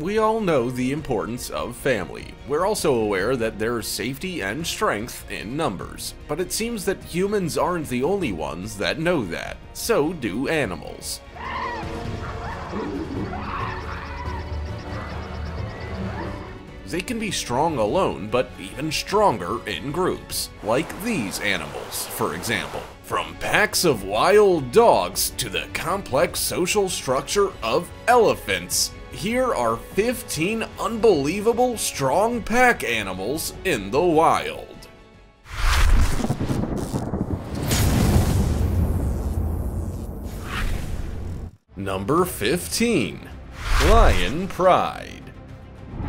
We all know the importance of family. We're also aware that there's safety and strength in numbers. But it seems that humans aren't the only ones that know that. So do animals. They can be strong alone, but even stronger in groups, like these animals, for example. From packs of wild dogs to the complex social structure of elephants, here are 15 unbelievable strong pack animals in the wild. Number 15 Lion Pride.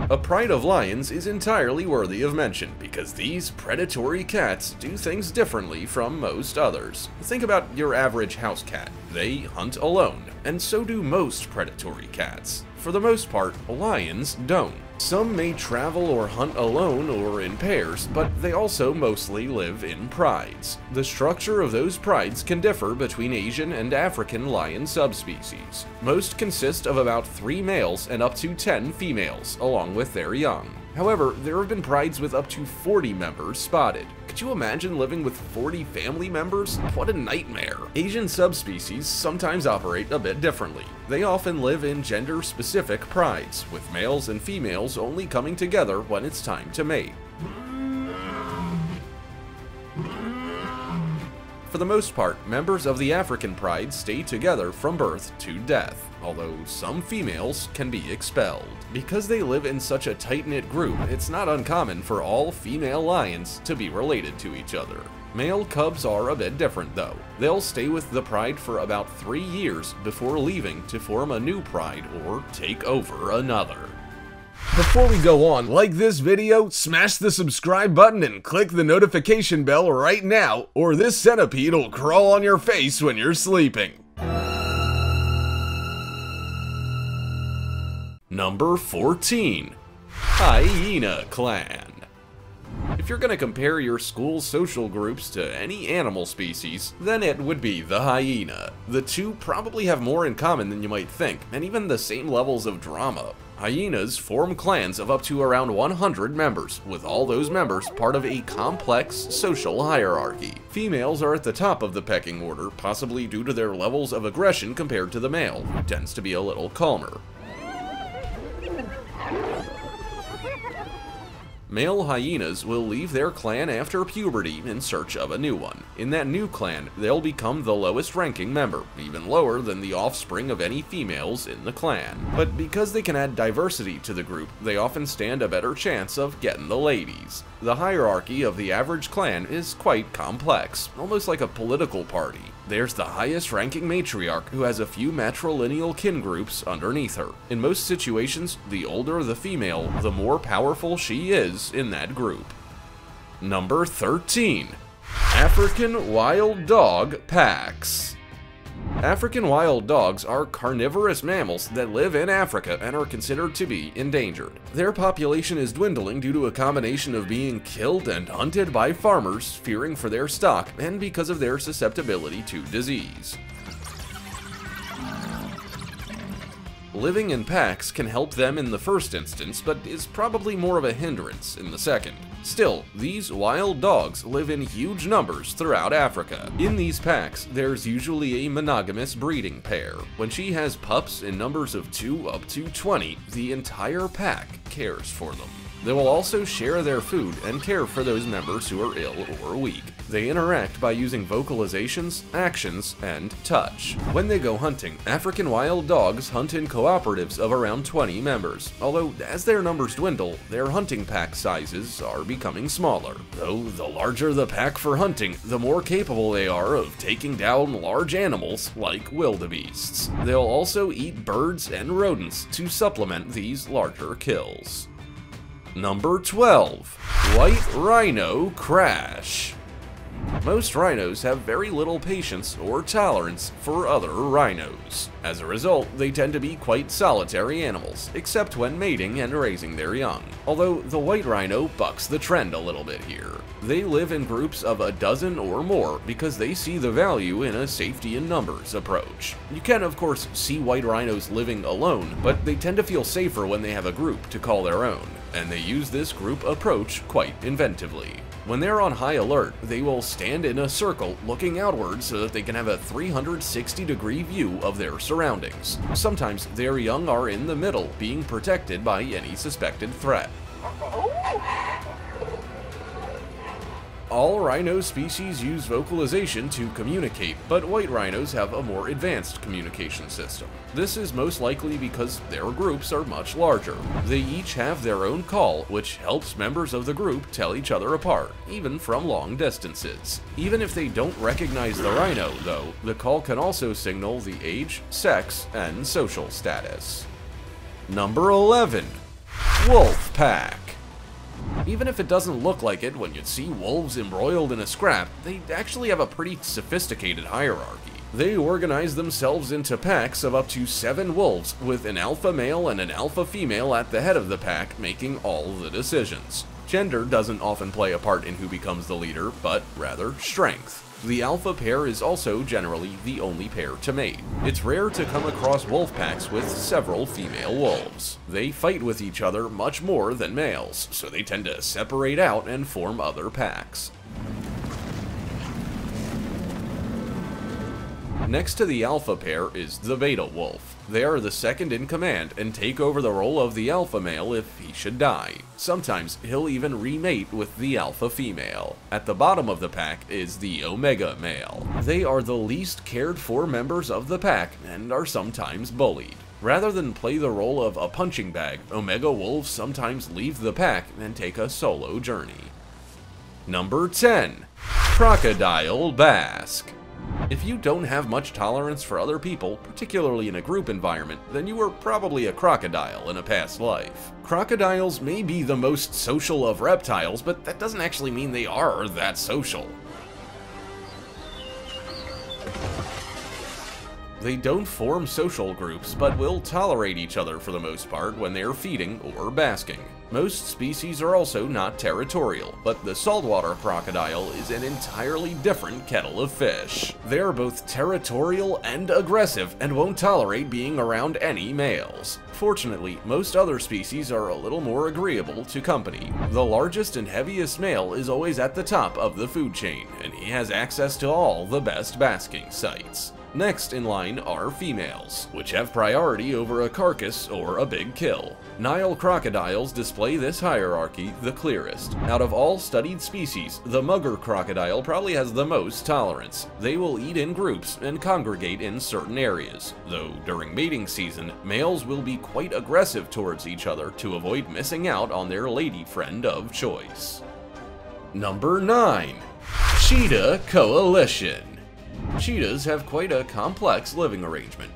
A pride of lions is entirely worthy of mention because these predatory cats do things differently from most others. Think about your average house cat. They hunt alone, and so do most predatory cats. For the most part, lions don't. Some may travel or hunt alone or in pairs, but they also mostly live in prides. The structure of those prides can differ between Asian and African lion subspecies. Most consist of about 3 males and up to 10 females, along with their young. However, there have been prides with up to 40 members spotted. Could you imagine living with 40 family members? What a nightmare. Asian subspecies sometimes operate a bit differently. They often live in gender-specific prides, with males and females only coming together when it's time to mate. For the most part, members of the African pride stay together from birth to death, although some females can be expelled. Because they live in such a tight-knit group, it's not uncommon for all female lions to be related to each other. Male cubs are a bit different though. They'll stay with the pride for about three years before leaving to form a new pride or take over another. Before we go on, like this video, smash the subscribe button and click the notification bell right now, or this centipede will crawl on your face when you're sleeping. Number 14 Hyena Clan if you're gonna compare your school's social groups to any animal species, then it would be the hyena. The two probably have more in common than you might think, and even the same levels of drama. Hyenas form clans of up to around 100 members, with all those members part of a complex social hierarchy. Females are at the top of the pecking order, possibly due to their levels of aggression compared to the male, who tends to be a little calmer. Male hyenas will leave their clan after puberty in search of a new one. In that new clan, they'll become the lowest ranking member, even lower than the offspring of any females in the clan. But because they can add diversity to the group, they often stand a better chance of getting the ladies. The hierarchy of the average clan is quite complex, almost like a political party. There's the highest ranking matriarch who has a few matrilineal kin groups underneath her. In most situations, the older the female, the more powerful she is in that group. Number 13. African Wild Dog Packs African wild dogs are carnivorous mammals that live in Africa and are considered to be endangered. Their population is dwindling due to a combination of being killed and hunted by farmers fearing for their stock and because of their susceptibility to disease. Living in packs can help them in the first instance, but is probably more of a hindrance in the second. Still, these wild dogs live in huge numbers throughout Africa. In these packs, there's usually a monogamous breeding pair. When she has pups in numbers of 2 up to 20, the entire pack cares for them. They will also share their food and care for those members who are ill or weak. They interact by using vocalizations, actions, and touch. When they go hunting, African wild dogs hunt in cooperatives of around 20 members, although as their numbers dwindle, their hunting pack sizes are becoming smaller. Though the larger the pack for hunting, the more capable they are of taking down large animals like wildebeests. They'll also eat birds and rodents to supplement these larger kills. Number 12. White Rhino Crash Most rhinos have very little patience or tolerance for other rhinos. As a result, they tend to be quite solitary animals, except when mating and raising their young. Although the white rhino bucks the trend a little bit here. They live in groups of a dozen or more because they see the value in a safety in numbers approach. You can of course see white rhinos living alone, but they tend to feel safer when they have a group to call their own, and they use this group approach quite inventively. When they're on high alert, they will stand in a circle looking outward so that they can have a 360 degree view of their surroundings. Sometimes their young are in the middle, being protected by any suspected threat. Oh, All rhino species use vocalization to communicate, but white rhinos have a more advanced communication system. This is most likely because their groups are much larger. They each have their own call, which helps members of the group tell each other apart, even from long distances. Even if they don't recognize the rhino, though, the call can also signal the age, sex, and social status. Number 11. Wolf Pack even if it doesn't look like it when you see wolves embroiled in a scrap, they actually have a pretty sophisticated hierarchy. They organize themselves into packs of up to seven wolves, with an alpha male and an alpha female at the head of the pack making all the decisions. Gender doesn't often play a part in who becomes the leader, but rather strength. The alpha pair is also generally the only pair to mate. It's rare to come across wolf packs with several female wolves. They fight with each other much more than males, so they tend to separate out and form other packs. Next to the alpha pair is the beta wolf. They are the second in command and take over the role of the alpha male if he should die. Sometimes he'll even remate with the alpha female. At the bottom of the pack is the omega male. They are the least cared for members of the pack and are sometimes bullied. Rather than play the role of a punching bag, Omega Wolves sometimes leave the pack and take a solo journey. Number 10. Crocodile Bask if you don't have much tolerance for other people, particularly in a group environment, then you were probably a crocodile in a past life. Crocodiles may be the most social of reptiles, but that doesn't actually mean they are that social. They don't form social groups, but will tolerate each other for the most part when they are feeding or basking. Most species are also not territorial, but the saltwater crocodile is an entirely different kettle of fish. They are both territorial and aggressive and won't tolerate being around any males. Fortunately, most other species are a little more agreeable to company. The largest and heaviest male is always at the top of the food chain, and he has access to all the best basking sites. Next in line are females, which have priority over a carcass or a big kill. Nile crocodiles display this hierarchy the clearest. Out of all studied species, the mugger crocodile probably has the most tolerance. They will eat in groups and congregate in certain areas, though during mating season, males will be quite aggressive towards each other to avoid missing out on their lady friend of choice. Number 9. Cheetah Coalition Cheetahs have quite a complex living arrangement.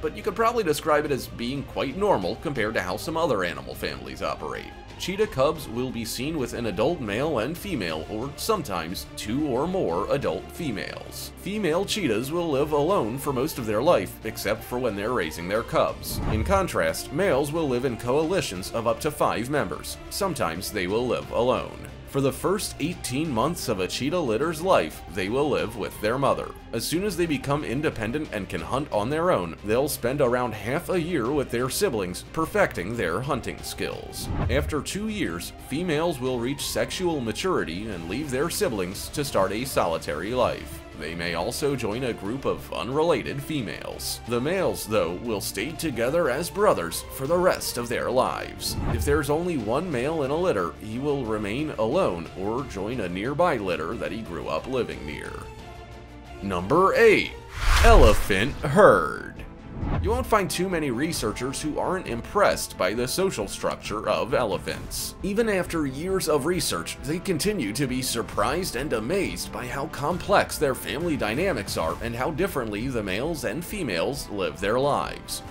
But you could probably describe it as being quite normal compared to how some other animal families operate. Cheetah cubs will be seen with an adult male and female, or sometimes two or more adult females. Female cheetahs will live alone for most of their life, except for when they're raising their cubs. In contrast, males will live in coalitions of up to five members. Sometimes they will live alone. For the first 18 months of a cheetah litter's life, they will live with their mother. As soon as they become independent and can hunt on their own, they'll spend around half a year with their siblings, perfecting their hunting skills. After two years, females will reach sexual maturity and leave their siblings to start a solitary life. They may also join a group of unrelated females. The males, though, will stay together as brothers for the rest of their lives. If there's only one male in a litter, he will remain alone or join a nearby litter that he grew up living near. Number 8. Elephant Herd you won't find too many researchers who aren't impressed by the social structure of elephants. Even after years of research, they continue to be surprised and amazed by how complex their family dynamics are and how differently the males and females live their lives.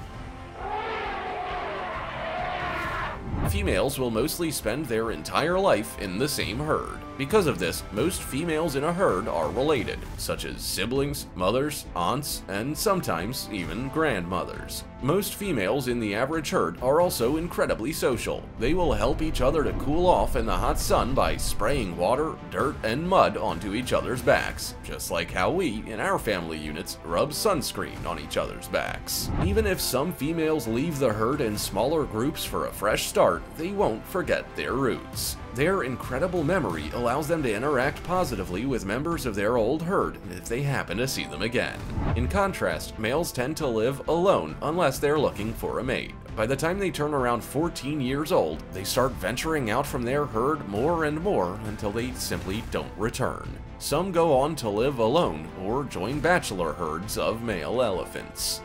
females will mostly spend their entire life in the same herd. Because of this, most females in a herd are related, such as siblings, mothers, aunts, and sometimes even grandmothers. Most females in the average herd are also incredibly social. They will help each other to cool off in the hot sun by spraying water, dirt, and mud onto each other's backs, just like how we, in our family units, rub sunscreen on each other's backs. Even if some females leave the herd in smaller groups for a fresh start, they won't forget their roots. Their incredible memory allows them to interact positively with members of their old herd if they happen to see them again. In contrast, males tend to live alone unless they're looking for a mate. By the time they turn around 14 years old, they start venturing out from their herd more and more until they simply don't return. Some go on to live alone or join bachelor herds of male elephants.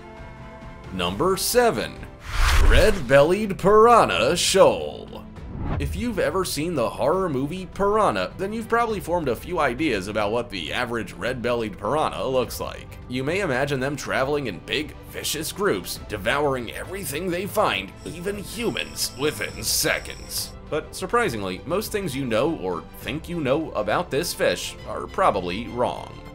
Number 7. Red-Bellied Piranha Shoal if you've ever seen the horror movie Piranha, then you've probably formed a few ideas about what the average red-bellied piranha looks like. You may imagine them traveling in big, vicious groups, devouring everything they find, even humans, within seconds. But surprisingly, most things you know or think you know about this fish are probably wrong.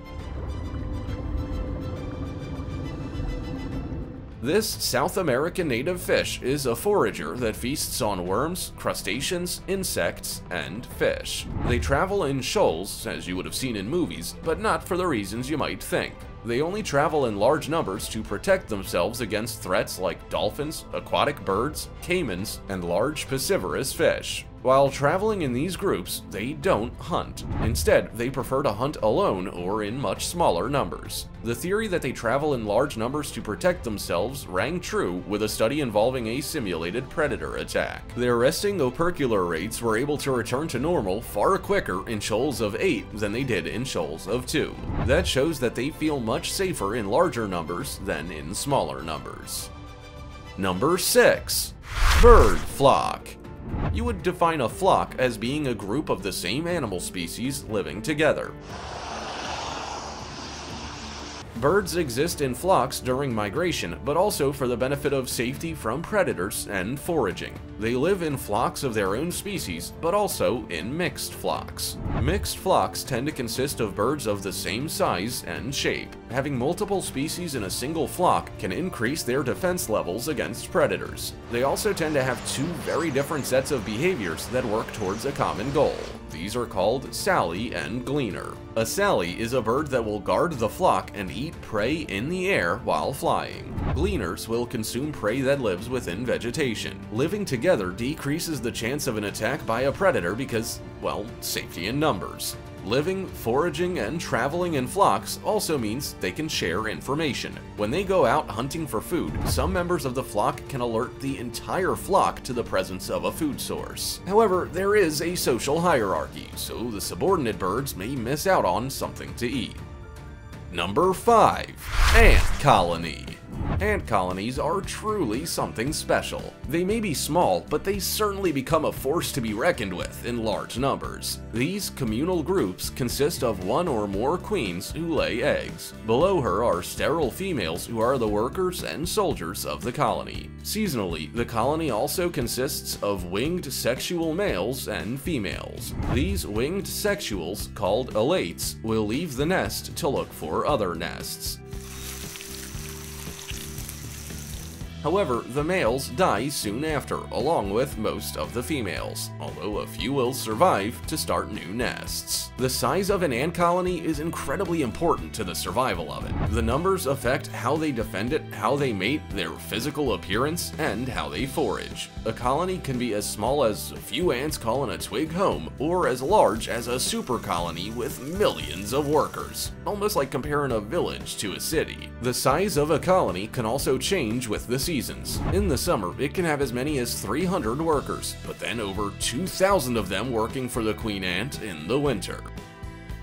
This South American native fish is a forager that feasts on worms, crustaceans, insects, and fish. They travel in shoals, as you would have seen in movies, but not for the reasons you might think. They only travel in large numbers to protect themselves against threats like dolphins, aquatic birds, caimans, and large piscivorous fish. While traveling in these groups, they don't hunt. Instead, they prefer to hunt alone or in much smaller numbers. The theory that they travel in large numbers to protect themselves rang true with a study involving a simulated predator attack. Their resting opercular rates were able to return to normal far quicker in shoals of 8 than they did in shoals of 2. That shows that they feel much safer in larger numbers than in smaller numbers. Number 6. Bird Flock you would define a flock as being a group of the same animal species living together. Birds exist in flocks during migration, but also for the benefit of safety from predators and foraging. They live in flocks of their own species, but also in mixed flocks. Mixed flocks tend to consist of birds of the same size and shape. Having multiple species in a single flock can increase their defense levels against predators. They also tend to have two very different sets of behaviors that work towards a common goal. These are called Sally and Gleaner. A Sally is a bird that will guard the flock and eat prey in the air while flying. Gleaners will consume prey that lives within vegetation. Living together decreases the chance of an attack by a predator because, well, safety in numbers. Living, foraging, and traveling in flocks also means they can share information. When they go out hunting for food, some members of the flock can alert the entire flock to the presence of a food source. However, there is a social hierarchy, so the subordinate birds may miss out on something to eat. Number 5. Ant Colony Ant colonies are truly something special. They may be small, but they certainly become a force to be reckoned with in large numbers. These communal groups consist of one or more queens who lay eggs. Below her are sterile females who are the workers and soldiers of the colony. Seasonally, the colony also consists of winged sexual males and females. These winged sexuals, called alates, will leave the nest to look for other nests. However, the males die soon after, along with most of the females, although a few will survive to start new nests. The size of an ant colony is incredibly important to the survival of it. The numbers affect how they defend it, how they mate, their physical appearance, and how they forage. A colony can be as small as a few ants calling a twig home, or as large as a super colony with millions of workers, almost like comparing a village to a city. The size of a colony can also change with the seasons. In the summer, it can have as many as 300 workers, but then over 2,000 of them working for the queen ant in the winter.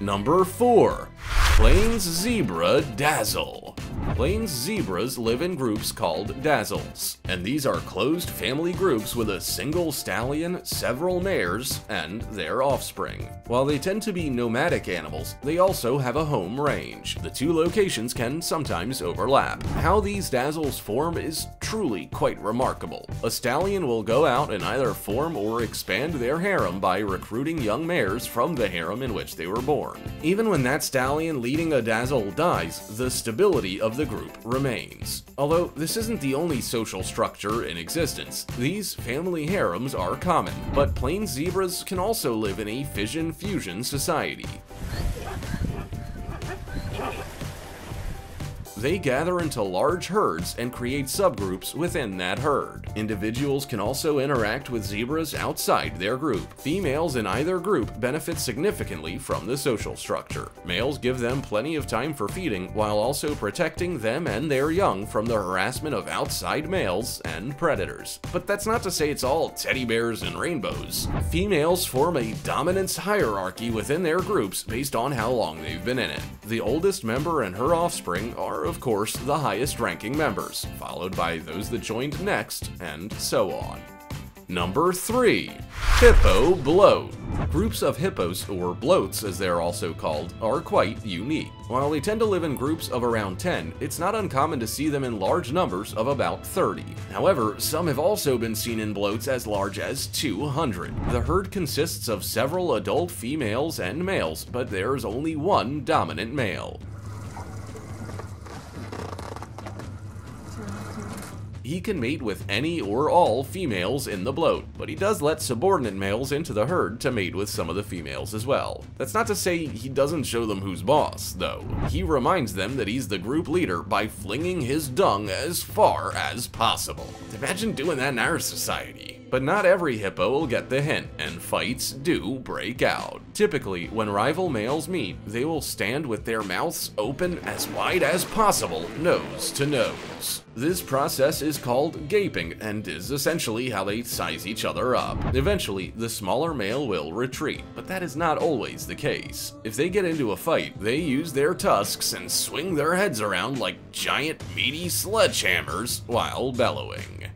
Number 4. Plains Zebra Dazzle Plains zebras live in groups called dazzles, and these are closed family groups with a single stallion, several mares, and their offspring. While they tend to be nomadic animals, they also have a home range. The two locations can sometimes overlap. How these dazzles form is truly quite remarkable. A stallion will go out and either form or expand their harem by recruiting young mares from the harem in which they were born. Even when that stallion leading a dazzle dies, the stability of the group remains. Although this isn't the only social structure in existence, these family harems are common, but plain zebras can also live in a fission-fusion society. They gather into large herds and create subgroups within that herd. Individuals can also interact with zebras outside their group. Females in either group benefit significantly from the social structure. Males give them plenty of time for feeding while also protecting them and their young from the harassment of outside males and predators. But that's not to say it's all teddy bears and rainbows. Females form a dominance hierarchy within their groups based on how long they've been in it. The oldest member and her offspring are of course, the highest ranking members, followed by those that joined next, and so on. Number 3. Hippo Bloat. Groups of hippos, or bloats as they're also called, are quite unique. While they tend to live in groups of around 10, it's not uncommon to see them in large numbers of about 30. However, some have also been seen in bloats as large as 200. The herd consists of several adult females and males, but there's only one dominant male. He can mate with any or all females in the bloat, but he does let subordinate males into the herd to mate with some of the females as well. That's not to say he doesn't show them who's boss, though. He reminds them that he's the group leader by flinging his dung as far as possible. Imagine doing that in our society. But not every hippo will get the hint, and fights do break out. Typically, when rival males meet, they will stand with their mouths open as wide as possible, nose to nose. This process is called gaping and is essentially how they size each other up. Eventually, the smaller male will retreat, but that is not always the case. If they get into a fight, they use their tusks and swing their heads around like giant meaty sledgehammers while bellowing.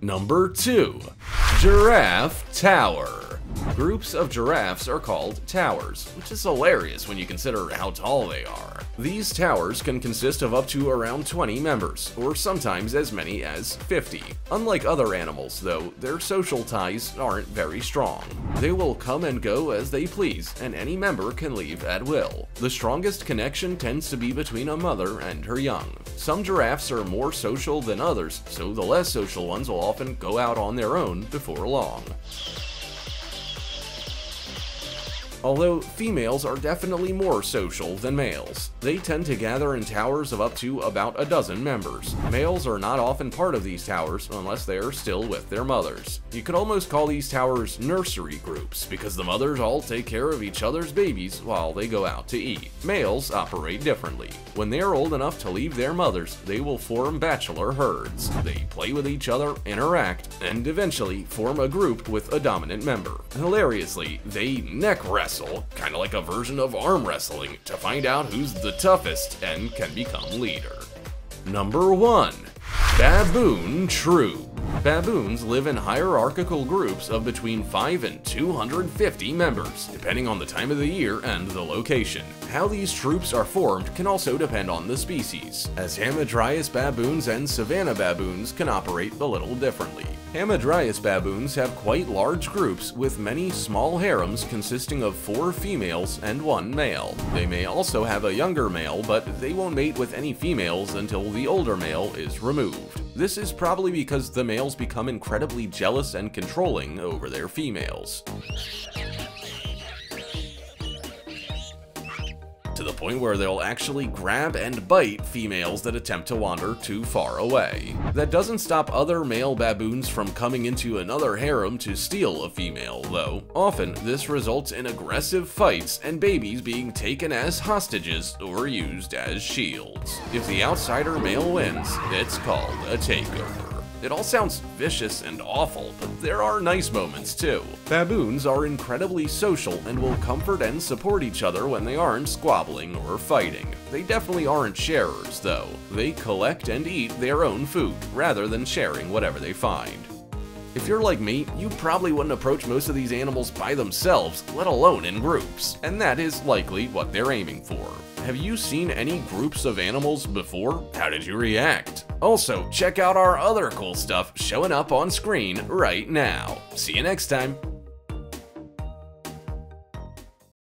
Number 2. Giraffe Tower. Groups of giraffes are called towers, which is hilarious when you consider how tall they are. These towers can consist of up to around 20 members, or sometimes as many as 50. Unlike other animals, though, their social ties aren't very strong. They will come and go as they please, and any member can leave at will. The strongest connection tends to be between a mother and her young. Some giraffes are more social than others, so the less social ones will often go out on their own before long. Although females are definitely more social than males. They tend to gather in towers of up to about a dozen members. Males are not often part of these towers unless they are still with their mothers. You could almost call these towers nursery groups because the mothers all take care of each other's babies while they go out to eat. Males operate differently. When they are old enough to leave their mothers, they will form bachelor herds. They play with each other, interact, and eventually form a group with a dominant member. Hilariously, they neck wrestle wrestle, kind of like a version of arm wrestling, to find out who's the toughest and can become leader. Number 1. Baboon Troop Baboons live in hierarchical groups of between 5 and 250 members, depending on the time of the year and the location. How these troops are formed can also depend on the species, as Hamadryas baboons and savanna baboons can operate a little differently. Hamadryas baboons have quite large groups with many small harems consisting of four females and one male. They may also have a younger male, but they won't mate with any females until the older male is removed. This is probably because the males become incredibly jealous and controlling over their females. Point where they'll actually grab and bite females that attempt to wander too far away. That doesn't stop other male baboons from coming into another harem to steal a female, though. Often, this results in aggressive fights and babies being taken as hostages or used as shields. If the outsider male wins, it's called a takeover. It all sounds vicious and awful, but there are nice moments too. Baboons are incredibly social and will comfort and support each other when they aren't squabbling or fighting. They definitely aren't sharers, though. They collect and eat their own food, rather than sharing whatever they find. If you're like me, you probably wouldn't approach most of these animals by themselves, let alone in groups, and that is likely what they're aiming for. Have you seen any groups of animals before? How did you react? Also, check out our other cool stuff showing up on screen right now. See you next time!